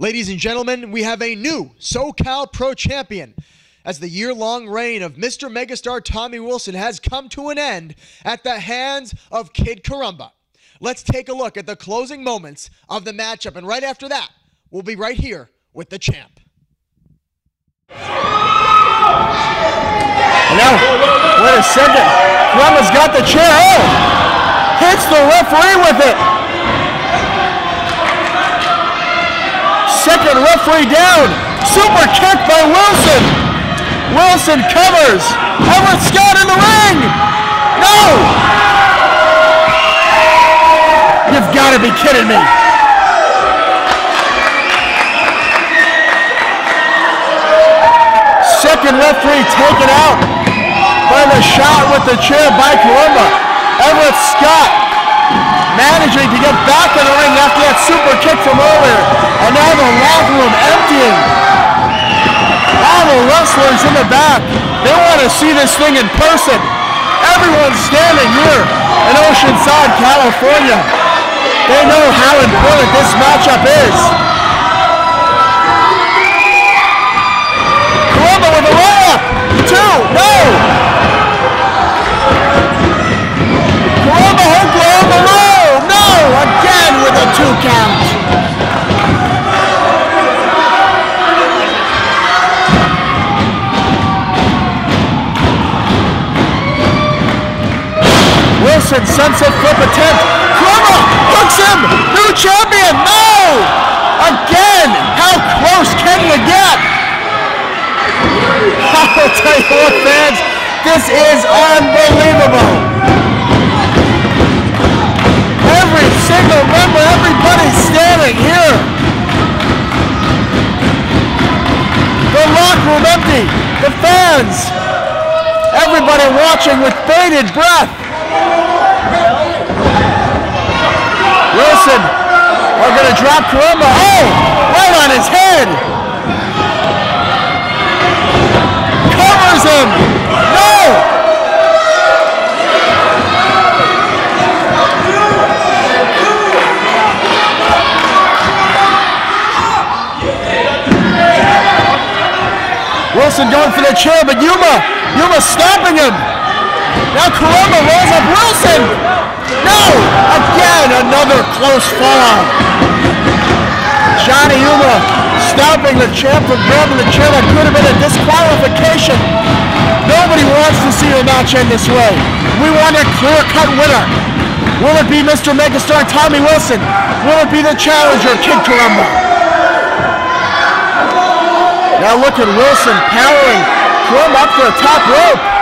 Ladies and gentlemen, we have a new SoCal Pro Champion as the year long reign of Mr. Megastar Tommy Wilson has come to an end at the hands of Kid Caramba. Let's take a look at the closing moments of the matchup, and right after that, we'll be right here with the champ. Now, wait a second. Caramba's got the chair. Oh! Hits the referee with it. Second referee down. Super kick by Wilson. Wilson covers. Everett Scott in the ring. No! You've got to be kidding me. Second referee taken out by the shot with the chair by Caramba. Everett Scott managing to get back super kick from earlier. And now the locker room emptying. All the wrestlers in the back, they want to see this thing in person. Everyone's standing here in Oceanside, California. They know how important this matchup is. Wilson sunset flip attempt. Caramba hooks him. New champion. No. Again. How close can you get? I'll tell you what, fans, this is unbelievable. Every single member, everybody's standing here. The locker room empty. The fans. Everybody watching with bated breath. Wilson are going to drop Caramba. Oh, right on his head. covers him. No! Wilson going for the chair, but Yuma, Yuma stopping him. Now Caramba rolls up Wilson. No! Again, another close fall. Johnny Yuma stopping the champ from grabbing the chair. That could have been a disqualification. Nobody wants to see a match end this way. We want a clear-cut winner. Will it be Mr. Megastar Tommy Wilson? Will it be the challenger, Kid Caramba? Now look at Wilson powering Caramba up to the top rope.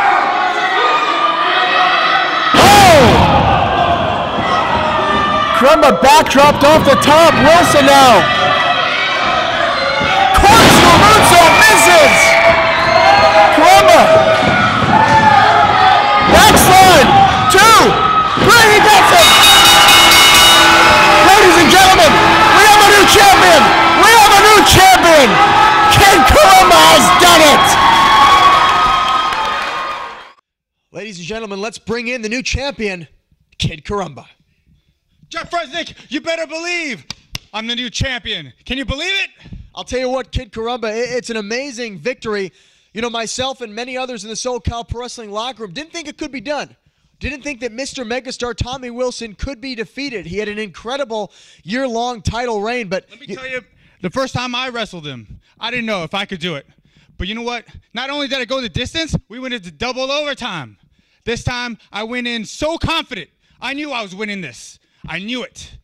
Caramba backdropped off the top. Wilson now. Corkscrew moonsault misses. Caramba. Backslide. Two. Three. He gets it. Ladies and gentlemen, we have a new champion. We have a new champion. Kid Caramba has done it. Ladies and gentlemen, let's bring in the new champion, Kid Caramba. Jeff Resnick, you better believe I'm the new champion. Can you believe it? I'll tell you what, Kid Caramba, it's an amazing victory. You know, myself and many others in the SoCal Pro Wrestling locker room didn't think it could be done. Didn't think that Mr. Megastar Tommy Wilson could be defeated. He had an incredible year long title reign, but Let me tell you, the first time I wrestled him, I didn't know if I could do it. But you know what? Not only did I go the distance, we went into double overtime. This time, I went in so confident. I knew I was winning this. I knew it.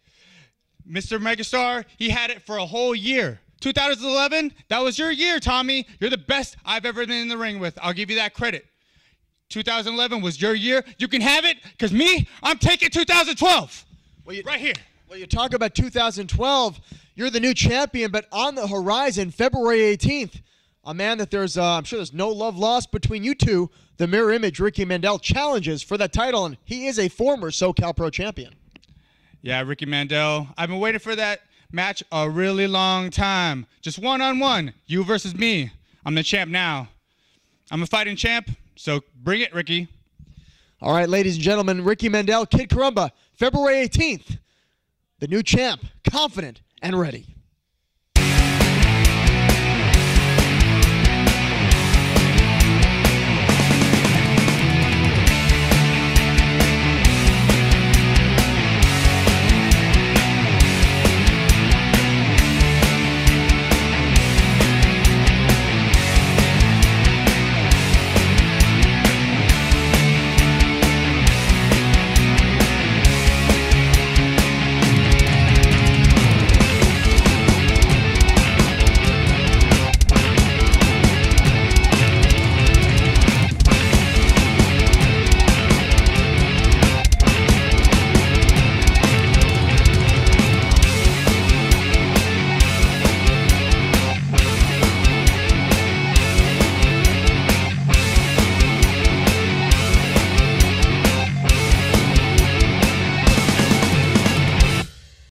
Mr. Megastar, he had it for a whole year. 2011, that was your year, Tommy. You're the best I've ever been in the ring with. I'll give you that credit. 2011 was your year. You can have it, because me, I'm taking 2012. Well, you- right here. Well, you talk about 2012. You're the new champion, but on the horizon, February 18th, a man that there's, uh, I'm sure there's no love lost between you two. The mirror image, Ricky Mandel, challenges for that title, and he is a former SoCal Pro champion. Yeah, Ricky Mandel. I've been waiting for that match a really long time. Just one on one, you versus me. I'm the champ now. I'm a fighting champ, so bring it, Ricky. All right, ladies and gentlemen, Ricky Mandel, Kid Caramba, February 18th, the new champ, confident and ready.